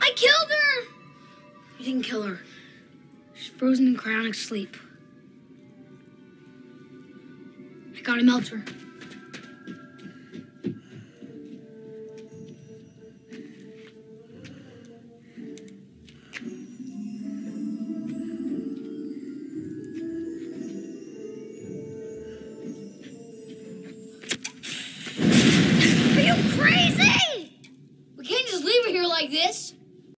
I killed her! You didn't kill her. She's frozen in cryonic sleep. I gotta melt her. Are you crazy? We can't just leave her here like this.